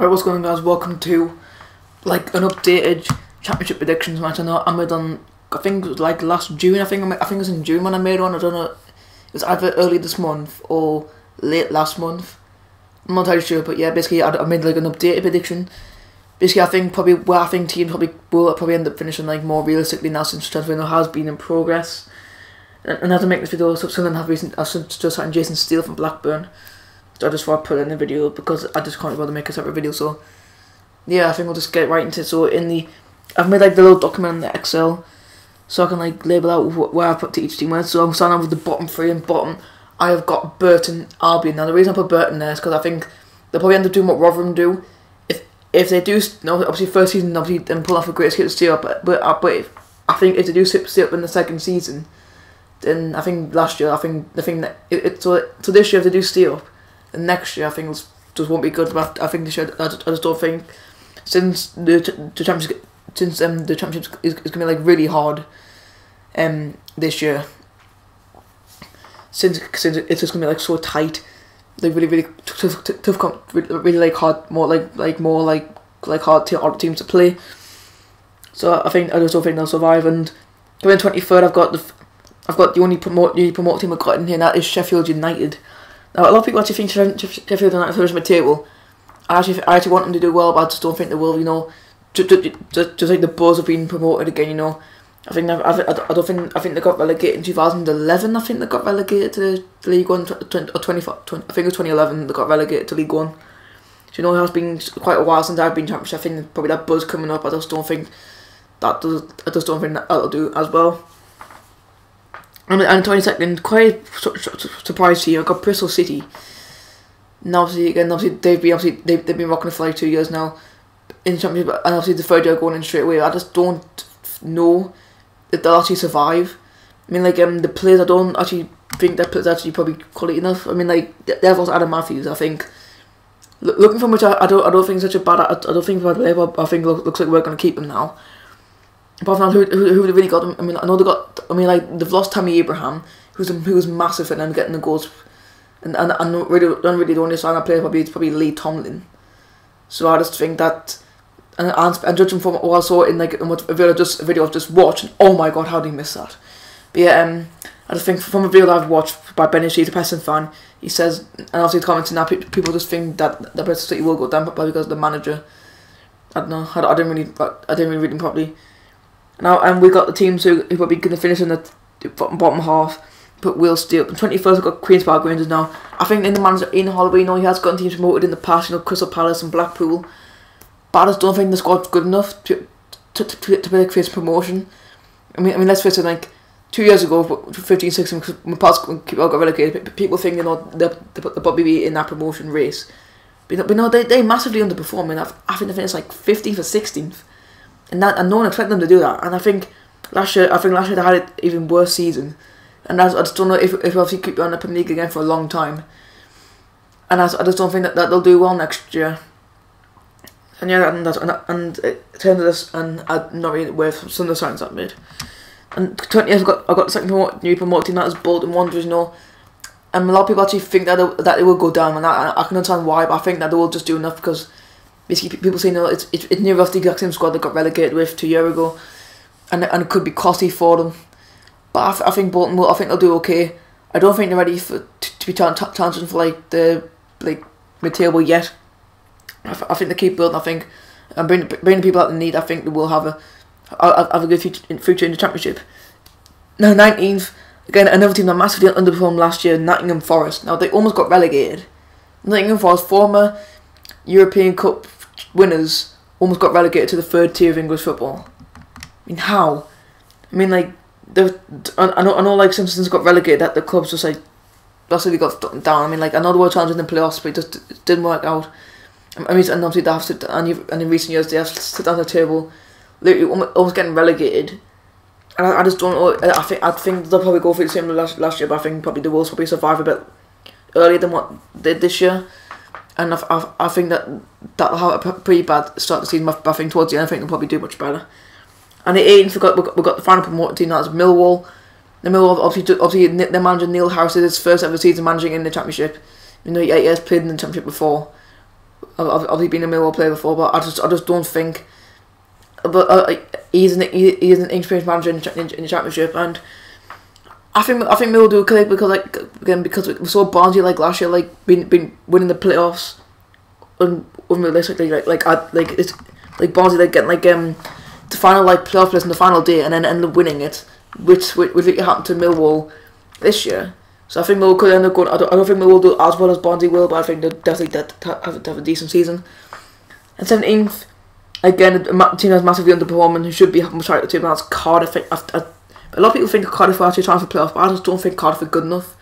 Right, what's going on, guys? Welcome to like an updated championship predictions match. I know I made on. I think it was like last June. I think I, made, I think it was in June when I made one. I don't know. It was either early this month or late last month. I'm not entirely sure, but yeah, basically I, I made like an updated prediction. Basically, I think probably where I think team probably will probably end up finishing like more realistically now since transfer window has been in progress. And, and as I make this video, something have recent, uh, I just had Jason Steele from Blackburn. So I just thought I'd put it in the video because I just can't bother make a separate video. So yeah, I think we'll just get right into it. So in the, I've made like the little document in the Excel, so I can like label out wh where I put to each team. Where. So I'm starting off with the bottom three and bottom. I have got Burton, Albion. Now the reason I put Burton there is because I think they'll probably end up doing what Rotherham do. If if they do, no, obviously first season, obviously then pull off a great escape to up. But but, uh, but if, I think if they do stay up in the second season, then I think last year I think the thing that it, it so so this year if they do stay up and next year I think just won't be good. But I think this year, I just, I just don't think since the the championship since um the championship is, is gonna be like really hard, um this year. Since since it's just gonna be like so tight, like really really tough tough, tough really, really like hard more like like more like like hard to teams to play. So I think I just don't think they'll survive. And coming twenty third, I've got the I've got the only promote the promote team I've got in here. And that is Sheffield United. Now, a lot of people actually think Sheffield United finish my table. I actually, I actually want them to do well, but I just don't think they will. You know, just, just, just like the Buzz have been promoted again. You know, I think I, I, don't think I think they got relegated in 2011. I think they got relegated to the League One. 20, or 20, 20, I think it was 2011. They got relegated to League One. So you know, it has been quite a while since I've been championship. I think probably that buzz coming up. I just don't think that does. I just don't think that'll do as well. And, and 22nd, quite surprised here. I got Bristol City. And obviously, again, obviously they've been obviously they've, they've been rocking for like two years now in the championship, and obviously the third year going in straight away. I just don't know if they'll actually survive. I mean, like um, the players, I don't actually think that players actually probably quality enough. I mean, like they've lost Adam Matthews. I think looking from which I, I don't I don't think such a bad I, I don't think bad player. I think look, looks like we're gonna keep him now apart from that, who, who, who really got them? I mean, I know they got. I mean, like they've lost Tammy Abraham, who's who was massive for them getting the goals, and and and really, don't really the only sign I play probably it's probably Lee Tomlin. So I just think that, and and, and judging from what I saw in like in what a video just a video I've just watched, and oh my god, how did he miss that? But yeah, um, I just think from a video that I've watched by Benny Sheet, a Preston fan, he says, and obviously commenting now, people just think that the Bristol City will go down, probably because the manager. I don't know. I, I didn't really, I didn't really read him properly. Now, and we got the teams who, who will be going to finish in the bottom bottom half. But we'll still. The 21st, we've got Queen's Park Rangers now. I think in the manager, Ian Holloway, you know, he has gotten teams promoted in the past, you know, Crystal Palace and Blackpool. But I just don't think the squad's good enough to to, to, to make face promotion. I mean, I mean, let's face it, like, two years ago, 15 16, when Palace got relegated, people think, you know, they'll, they'll probably in that promotion race. But, no, they, they massively underperform. I, I think they finished like 15th or 16th and that and no one expected them to do that. And I think last year, I think last year they had an even worse season, and I, I just don't know if if obviously keep on the Premier League again for a long time. And I, I just don't think that, that they'll do well next year. And yeah, and that's and, and it to this, and I'm not really with some of the signs I've made. And 20 years, I've got, I've got the second promote, new promoted team, that is Bolton Wanderers, you know. And a lot of people actually think that they, that it will go down, and I, I can understand why, but I think that they will just do enough because basically people say no, oh, it's it's, it's near enough the exact same squad that got relegated with two years ago, and and it could be costly for them. But I, I think Bolton will. I think they'll do okay. I don't think they're ready for to, to be challenging for like the like mid table yet. I, I think they keep building. I think and bring bring the people out they need. I think they will have a have a good future, future in the championship. Now nineteenth again another team that massively underperformed last year. Nottingham Forest. Now they almost got relegated. Nottingham Forest, former European Cup winners almost got relegated to the third tier of English football. I mean, how? I mean, like, the I know, I know, like Simpsons got relegated. That the clubs just like that's got down. I mean, like, I know they were challenging the playoffs, but it just didn't work out. I mean, and obviously they have to, and, and in recent years they have to sit down the table, literally almost getting relegated. And I, I just don't know. I think I think they'll probably go through the same last last year, but I think probably the Wolves probably survive a bit earlier than what they did this year and I, I, I think that that'll have a pretty bad start to the season. But I think towards the end, I think they'll probably do much better. And the 18th, we got we got, the final promoted team. That's Millwall. The Millwall obviously obviously their manager Neil Harris is his first ever season managing in the championship. You know, he, has played in the championship before. I've, obviously been a Millwall player before, but I just I just don't think. But uh, he's an he, he's an experienced manager in, in, in the championship, and I think I think Millwall do okay because like again because we saw Barnsley like last year like been been winning the playoffs, un, unrealistically like like I, like it's like Barnsley like getting like um the final like playoff place on the final day and then end up winning it, which which, which happened to Millwall this year. So I think Millwall could end up going. I don't, I don't think Millwall do as well as Barnsley will, but I think they'll definitely have, have, have a decent season. And seventeenth, again, a team massively underperforming who should be much higher to that's Cardiff. I, I, a lot of people think Cardiff are actually trying for playoffs, but I just don't think Cardiff are good enough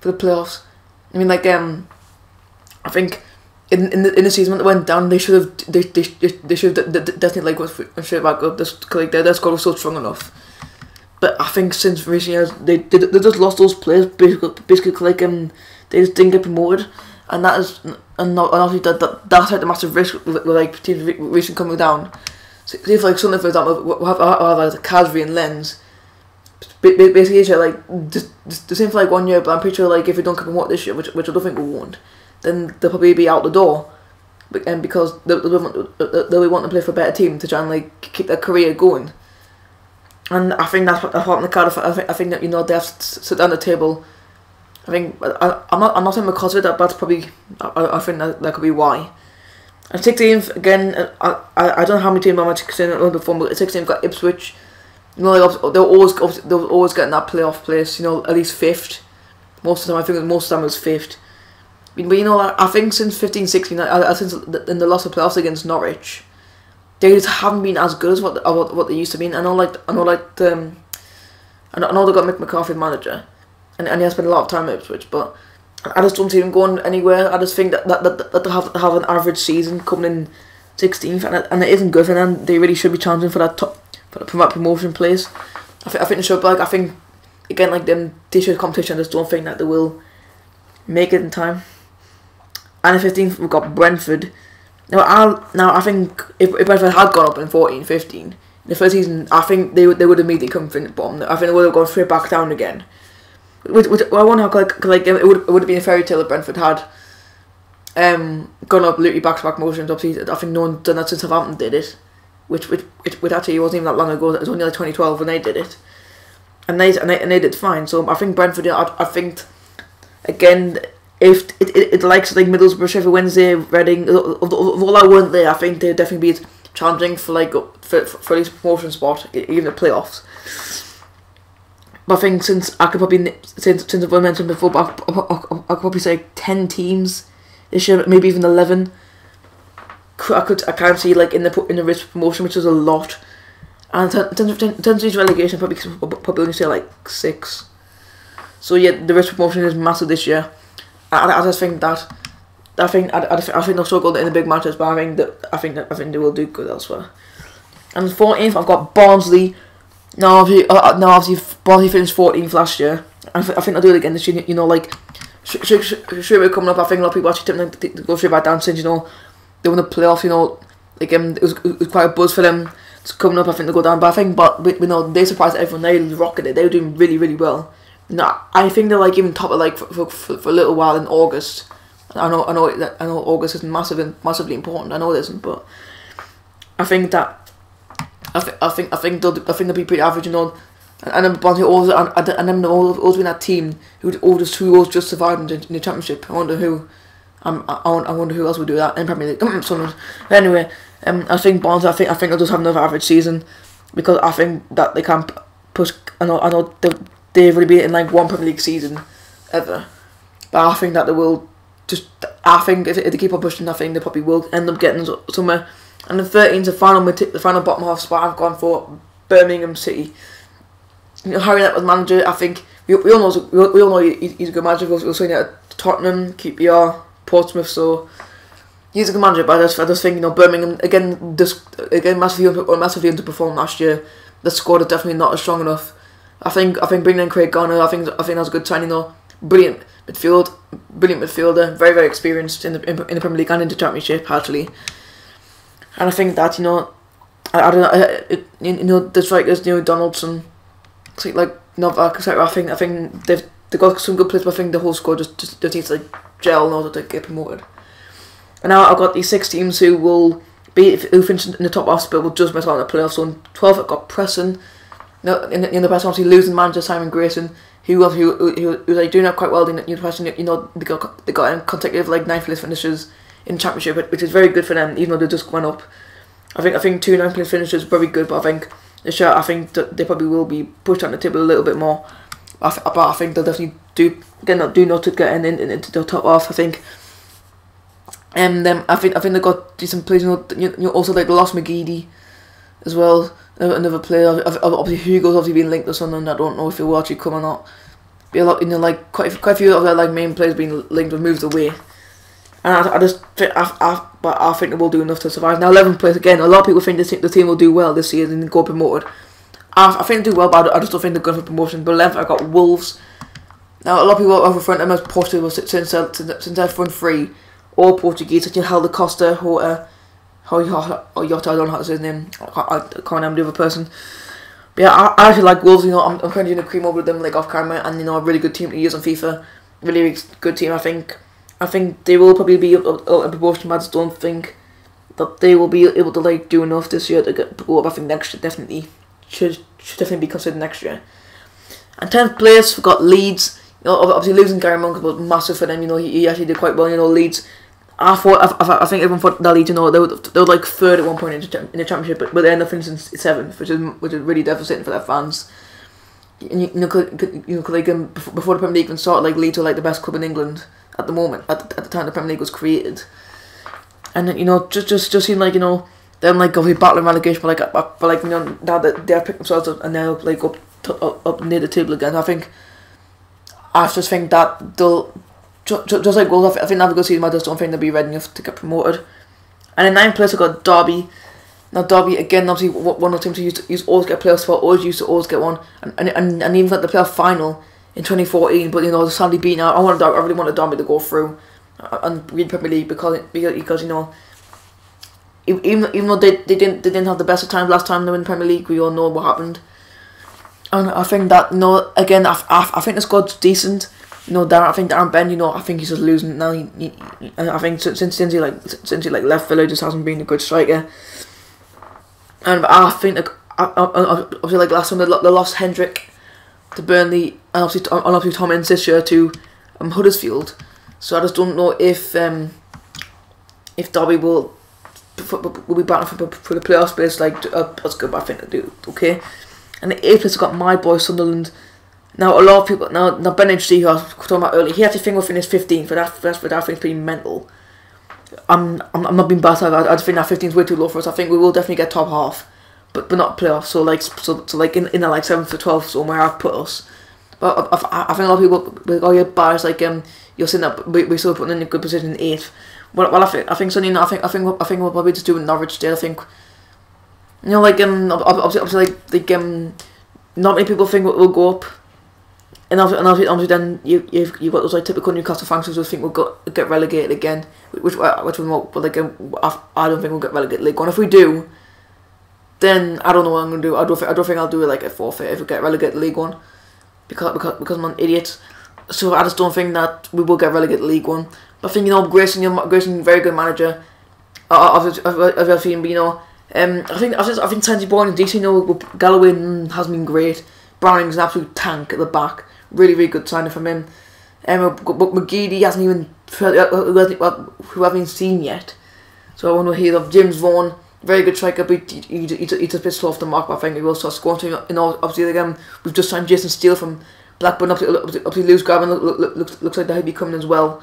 for the playoffs. I mean, like um, I think in in the, in the season when they went down, they should have they they, they should have definitely like went straight back up. Just like their their squad was so strong enough. But I think since recent years they they, they just lost those players basically basically like um they just didn't get promoted, and that is and obviously that, that that's like the massive risk with, with like teams recently coming down. So if like something for example we have, have, have like Casri and Lens. Basically, it's like just, just the same for like one year, but I'm pretty sure like if we don't come promote this year, which which I don't think we won't, then they'll probably be out the door. And because they'll, they'll, they'll want to play for a better team to try and like keep their career going. And I think that's what that's what the Cardiff. I think I think that you know they have to sit down the table. I think I, I'm not I'm not saying because of it that that's probably I, I think that, that could be why. And 16th again uh, I, I, I don't know how many teams I'm actually on the form but 16th got Ipswich. You know they'll always they'll always get in that playoff place. You know at least fifth. Most of the time I think most of the time it was fifth. But you know I think since 15 16 I, since in the loss of playoffs against Norwich they just haven't been as good as what what, what they used to be. I know like I know like um, I know, they got Mick McCarthy manager, and, and he has spent a lot of time at Ipswich, but I just don't see them going anywhere. I just think that that, that, that they have have an average season coming in sixteenth, and it, and it isn't good for them. They really should be challenging for that top that promotion place. I think I think they should like I think again like them this competition. I just don't think that they will make it in time. And the fifteenth we've got Brentford now, i now I think if, if Brentford had gone up in 14, 15, the first season, I think they would they would immediately come from the bottom. I think they would have gone straight back down again. Which, which I wonder how like like it would it would have been a fairy tale if Brentford had um gone up literally back to back motions. Obviously, I think no one done that since Southampton did it, which which which, actually wasn't even that long ago. It was only like 2012 when they did it, and they and they, and they did fine. So I think Brentford. I, I think again if it, it, it likes like Middlesbrough, Sheffield Wednesday, Reading, all I weren't there, I think they'd definitely be challenging for like for, for, for at least promotion spot, even the playoffs. But I think since I could probably since since I've mentioned before, but I, I, I, I could probably say ten teams this year, maybe even eleven. I could I can't see like in the in the risk promotion, which is a lot. And in terms of relegation, probably probably only say like six. So yeah, the risk promotion is massive this year. I, I just think that I think I, I, I think they'll struggle in the big matches, but I think that I think that I think they will do good elsewhere. And 14th, I've got Barnsley. Now, obviously, uh, uh now obviously, Barnsley finished 14th last year. I, th- I think they'll do it again this year. You know, like sure, coming up. I think a lot of people actually to, to go straight back down since you know they won the playoff. You know, like um, it was, it was quite a buzz for them. It's coming up. I think they'll go down, but I think, but you know, they surprised everyone. They rocketed. They were doing really, really well. No, I think they're like even top of like for, for, for a little while in August. I know, I know, I know. August isn't massive, massively important. I know it isn't, but I think that I, th- I think I think they'll I think they'll be pretty average, you know. And, then Barnsley always and, and then always, always been that team who all just who always just survived in the, in the championship. I wonder who. Um, I, I wonder who else would do that in Premier League. Someone. Anyway, um, I think Barnes. I think I think they'll just have another average season because I think that they can push. I know. I know. They, they've really been in like one Premier League season ever. But I think that they will just. I think if, if they keep on pushing, I think they probably will end up getting somewhere. And the 13th, the final, the final bottom half spot, I've gone for Birmingham City. You know, Harry that was manager. I think we, we all know we, all know he's a good manager. We're saying at Tottenham, QPR, Portsmouth. So he's a good manager. But I just, I just think you know Birmingham again. This again massively massively underperformed last year. The squad is definitely not as strong enough I think I think bringing in Craig Gardner, I think I think that's a good signing though. Brilliant midfield, brilliant midfielder, very very experienced in the in, in the Premier League and in the Championship actually. And I think that you know, I, I don't know, uh, it, you know the strikers, you know Donaldson, like like Novak, etc. I think I think they've they got some good players, but I think the whole squad just just, just needs to like gel in order to get promoted. And now I've got these six teams who will be who finish in the top half, but will just miss out on the playoffs. So in 12, I've got Preston. No, in, in the best, obviously losing manager Simon Grayson, who who who, who, who like doing quite well in the Preston. You know, they got they got consecutive like ninth place finishes in championship, which is very good for them, even though they just went up. I think I think two ninth place finishes very good, but I think the show I think they probably will be pushed on the table a little bit more. I but I think they'll definitely do not do not to get in, in, into the top half. I think. And um, I think I think they got decent players. You know, you know also like lost McGeady as well. Another player, obviously Hugill's obviously been linked to something. I don't know if he will actually come or not. Be a lot, you know, like quite quite a few of their like main players being linked with moved away. And I, I just think, I, I, but I think they will do enough to survive. Now, 11 players again. A lot of people think the team, the team will do well this season and go promoted. I, I think they do well, but I just don't think they're good for promotion. But 11, I've got Wolves. Now, a lot of people over front them as Portugal since since, since, they've run free all Portuguese, such as Helder Costa, Horta, or Jota, I don't know how to say his name. I can't, I can't remember the other person. But yeah, I, I actually like Wolves. You know, I'm, I'm currently doing a cream over them, like off camera, and you know, a really good team to use on FIFA. Really, good team. I think. I think they will probably be a, a proportion, but I just don't think that they will be able to like do enough this year to get go up. I think next year definitely should should definitely be considered next year. And tenth place, we've got Leeds. You know, obviously losing Gary Monk was massive for them. You know, he, he actually did quite well. You know, Leeds I thought I, I think everyone thought that Leeds, you know, they were, they were like third at one point in the, in the championship, but, but they ended up finishing seventh, which is which is really devastating for their fans. And you, you know, you know, cause like um, before, before the Premier League even started, like Leeds were like the best club in England at the moment. At the, at the time the Premier League was created, and you know, just just just seemed like you know them like obviously battling relegation, but like but like you know now that they've picked themselves up and now like up to, up, up near the table again, I think I just think that they'll just, just like off. I think they'll have a good season. I just don't think they'll be ready enough to get promoted. And in ninth place, I got Derby. Now Derby again, obviously one of the teams who used to, used always get playoff spot, always used to always get one, and and, and, and even got the playoff final in 2014. But you know, sadly beaten out. I wanted, I really wanted Derby to go through uh, and win Premier League because because because you know. Even, even though they, they didn't they didn't have the best of times last time they were in the Premier League, we all know what happened. And I think that know again I, I, I think the squad's decent you know, Darren, I think Darren Bent, you know, I think he's just losing now. He, he, I think since since he like since he like left Villa, just hasn't been a good striker. And I think like obviously like last time they, they lost Hendrick to Burnley and obviously and obviously Tom Ince this year to um, Huddersfield. So I just don't know if um, if Derby will will be battling for, for the playoff space. Like uh, that's good, but I think they do okay. And the eighth place got my boy Sunderland. Now a lot of people now now Ben H. who I was talking about earlier, he actually think we'll finish 15 for that for that, thing's pretty mental. I'm, I'm I'm not being bad. I, I just think that 15 is way too low for us. I think we will definitely get top half, but but not playoffs. So like so, so like in in the like seventh to 12th somewhere I've put us. But I, I, I think a lot of people like oh yeah, bars like um you're saying that we we still putting in a good position in eighth. Well, well I think I think so. You know, I think I think I think we'll probably just do Norwich still. I think you know like um obviously, obviously like like um not many people think we'll go up and obviously, and obviously, obviously then you you've, you've got those like typical Newcastle fans who think we'll go, get relegated again, which which we won't. But like I don't think we'll get relegated League One. If we do, then I don't know what I'm gonna do. I don't think I don't think I'll do it like a forfeit if we get relegated League One, because because because I'm an idiot. So I just don't think that we will get relegated League One. But I think you know Grayson, Grayson, very good manager. Of of of of you know. Um, I think I think I think Tansy Bourne and DC, you know, Galloway mm, has been great. Browning's an absolute tank at the back really, really good signing from him. Um, but McGeady hasn't even who I haven't seen yet. So I want to hear of James Vaughan, very good striker, but he, he, he, he's a bit slow off the mark. But I think he will start scoring. Know, obviously again we've just signed Jason Steele from Blackburn. Obviously, obviously Lewis Grabban look, look, looks looks like that he'll be coming as well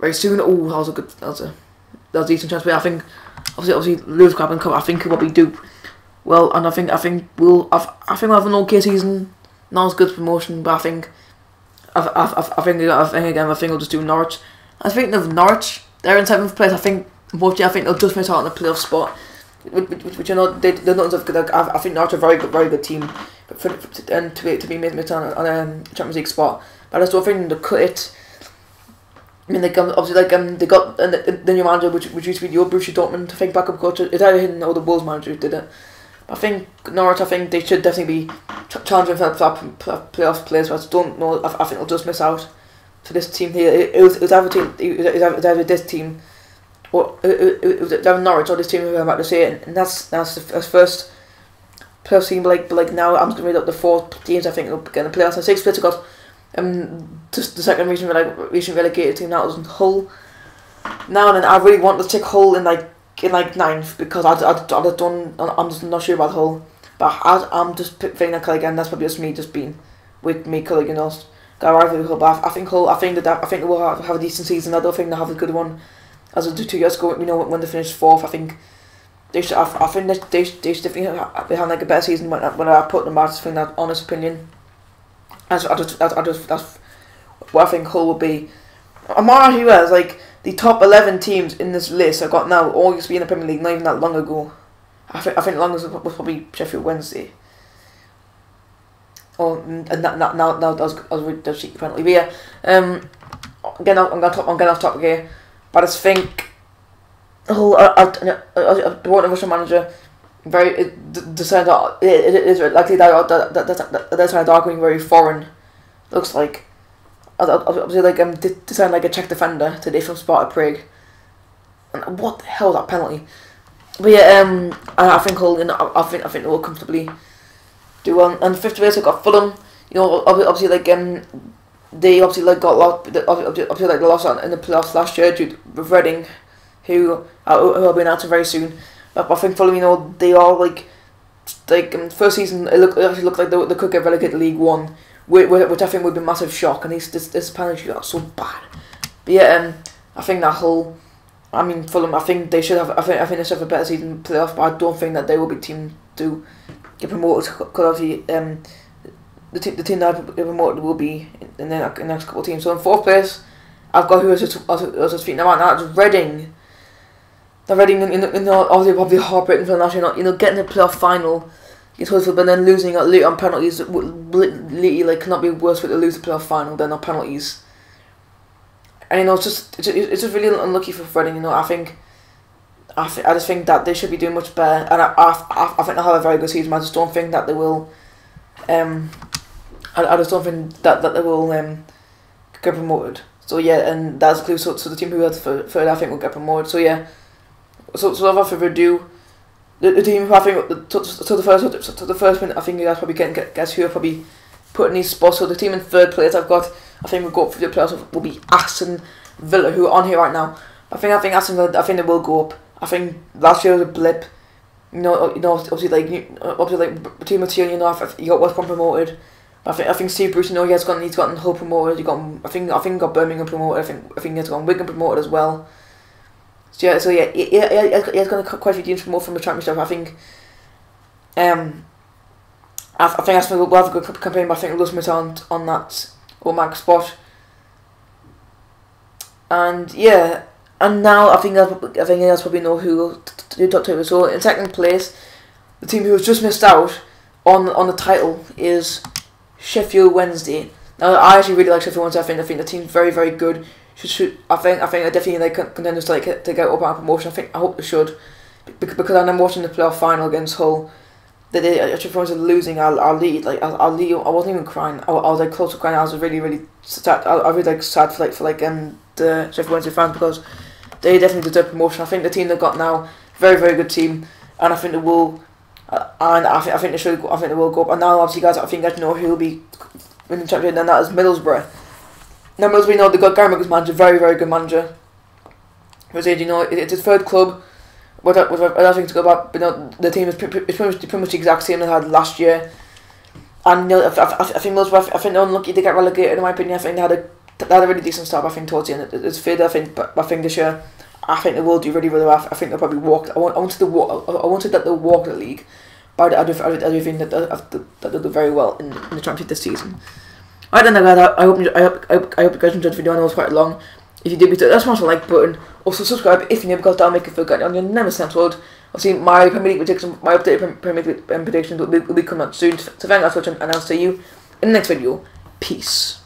very soon. Oh, that was a good, that was a that was a decent chance. But I think obviously obviously Lewis Grabban come. I think he'll probably do well, and I think I think we'll I, I think we'll have an okay season not as good as promotion, but I think I, I, I, think I think again I think we'll just do Norwich. I think of Norwich, they're in seventh place. I think unfortunately I think they'll just miss out on the playoff spot. Which, which, which you know they they're not as I, I think Norwich are a very good very good team, but for, for and to be to be missed on on a um, Champions League spot. But I just don't think they'll cut it. I mean, like um, obviously, like um, they got and the, the new manager, which which used to be the Borussia Dortmund, I think backup coach. It's either him or the Wolves manager did it. I think Norwich. I think they should definitely be challenging for, for, for playoff place. But I don't know. I, I think they'll just miss out to this team here. It, it was it was either team, it was, it was either this team or it, it, it was down Norwich or this team who I'm about to say, and that's that's the that's first playoff team. Like, but like now I'm just gonna read up the four teams I think are gonna playoffs. And six players got um just the second region like region relegated team that was Hull. Now and then I really want to take Hull in like in like ninth because I I, I, don't I'm just not sure about Hull. But I, I'm just thinking that again. That's probably just me just being with me Culligan else. Got rival Hull, but I, I think Hull. I think that I think they will have, have a decent season. I don't think they will have a good one as I did two years ago. You know when they finished fourth, I think they should. I, I think they they, they should definitely have, have like a better season when, when I put them. out. I think that honest opinion. As I just, I just that's what I think Hull will be. Amara Huez, like the top eleven teams in this list I got now all used to be in the Premier League not even that long ago. I think I think longest was probably Sheffield Wednesday. Oh, and that, now now that was that was cheeky penalty. But yeah, um, again I'm gonna talk, I'm gonna off topic here, but I just think oh I I I, the Russian manager very it decided that it, it is likely that that that that, that going very foreign. Looks like. Obviously, like um, decided like a Czech defender today from Sparta Prague. And what the hell that penalty? But yeah, um, I, I think know, I, think I think they will comfortably do well. And fifth place, I got Fulham. You know, obviously, like um, they obviously like got lost. Obviously, obviously like they lost in the playoffs last year due to Reading, who uh, who will be announced very soon. I think Fulham, you know, they are like like first season. It looked it actually looked like they, they could get relegated League One, which, which I think would be a massive shock. And this this this penalty got so bad. But yeah, um, I think that whole I mean, Fulham. I think they should have. I think. I think they should have a better season playoff, but I don't think that they will be team to get promoted. Because obviously, um, the team the team that get promoted will be in the, next couple of teams. So in fourth place, I've got who is just was speaking about now. It's Reading. The Reading, in, in, in the, obviously probably heartbreaking for the national. You know, getting the playoff final. It's hopeful, but then losing at late on penalties, literally like cannot be worse for to lose the playoff final than on penalties and you know, it's just it's, it's just really unlucky for Reading. You know, I think. I, th- I just think that they should be doing much better, and I, I, I think they'll have a very good season. I just don't think that they will. Um, I, I just don't think that, that they will um, get promoted. So yeah, and that's a clue. So, so the team who had third, I think, will get promoted. So yeah, so so without further ado, the, the team I think to, to the first to the first minute, I think you guys probably getting guess who are probably putting these spots. So the team in third place, I've got I think we'll go up for the playoffs will be Aston Villa, who are on here right now. I think I think Aston I think they will go up. I think last year was a blip. You know, you know, obviously like obviously like Di Matteo, you know, you got West Brom promoted. I think I think Steve Bruce, you know, he has gotten he's gotten Hull promoted. You got I think I think got Birmingham promoted. I think I think he's got Wigan promoted as well. So yeah, so yeah, yeah, yeah, he has got quite a few teams promoted from the championship. I think. Um. I, I think that's we'll have a good campaign, but I think lose on on that or max spot. And yeah, and now I think I think you probably know who to talk to. So in second place, the team who has just missed out on on the title is Sheffield Wednesday. Now I actually really like Sheffield Wednesday. I think I think the team's very very good. Should, should I think I think I definitely like contenders to like to get up on promotion. I think I hope they should because because I'm watching the playoff final against Hull that they actually for losing our, our lead like our, our lead I wasn't even crying I, I was like close to crying I was really really sad I, I was really like sad for like for like um the Sheffield Wednesday fans because they definitely deserve promotion I think the team they've got now very very good team and I think they will uh, and I think I think they should I think they will go up and now obviously guys I think guys know who will be winning champion and that is Middlesbrough now Middlesbrough you know they got Gary McGregor's manager very very good manager was you know it's his third club I, what I, think to go back, you know, the team is pretty, pretty, much, pretty much the exact same they had last year. And you know, I, I, I think most, I think they're unlucky to get relegated. In my opinion, I think they had a they had a really decent start. I think towards the end, it's fair. I think, but I think this year, I think they will do really really well. I think they'll probably walk. I, want, I wanted to walk. I wanted that they'll walk the league, but I do, I do, I do think that they'll, that they'll do very well in, in the championship this season. Alright then, guys. I hope I hope I hope, I hope you guys enjoyed the video. I know it was quite long. If you did, be sure smash the like button. Also subscribe if you new because that'll make you feel good on your never next episode. Obviously, my Premier League predictions, my updated Premier League um, predictions will be, will be coming out soon. So thank you guys for watching, and I'll see you in the next video. Peace.